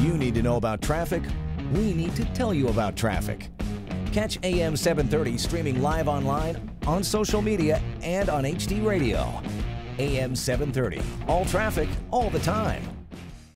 You need to know about traffic. We need to tell you about traffic. Catch AM 730 streaming live online, on social media, and on HD radio. AM 730. All traffic, all the time.